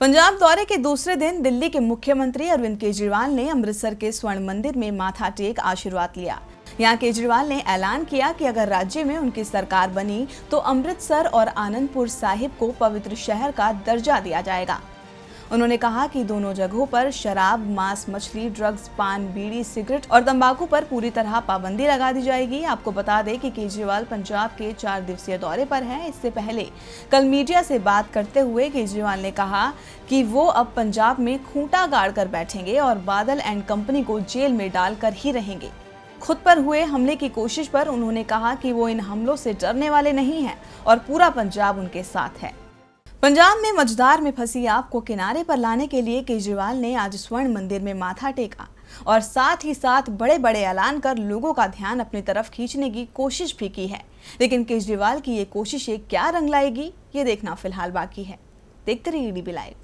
पंजाब दौरे के दूसरे दिन दिल्ली के मुख्यमंत्री अरविंद केजरीवाल ने अमृतसर के स्वर्ण मंदिर में माथा टेक आशीर्वाद लिया। यहाँ केजरीवाल ने ऐलान किया कि अगर राज्य में उनकी सरकार बनी तो अमृतसर और आनंदपुर साहिब को पवित्र शहर का दर्जा दिया जाएगा। उन्होंने कहा कि दोनों जगहों पर शराब, मांस, मछली, ड्रग्स, पान, बीड़ी, सिगरेट और तंबाकू पर पूरी तरह पाबंदी लगा दी जाएगी। आपको बता दें कि केजरीवाल पंजाब के चार दिवसीय दौरे पर हैं। इससे पहले कल मीडिया से बात करते हुए केजरीवाल ने कहा कि वो अब पंजाब में खूंटा गाड़ कर बैठेंगे और बादल एंड कंपनी को जेल में डालकर ही रहेंगे। खुद पर हुए हमले की कोशिश पर उन्होंने कहा कि वो इन हमलों से डरने वाले नहीं हैं और पूरा पंजाब उनके साथ है। पंजाब में मझदार में फंसी आग को किनारे पर लाने के लिए केजरीवाल ने आज स्वर्ण मंदिर में माथा टेका और साथ ही साथ बड़े बड़े ऐलान कर लोगों का ध्यान अपनी तरफ़ खींचने की कोशिश भी की है। लेकिन केजरीवाल की ये कोशिशें क्या रंग लाएगी, ये देखना फ़िलहाल बाकी है। देखते रहिए लाइव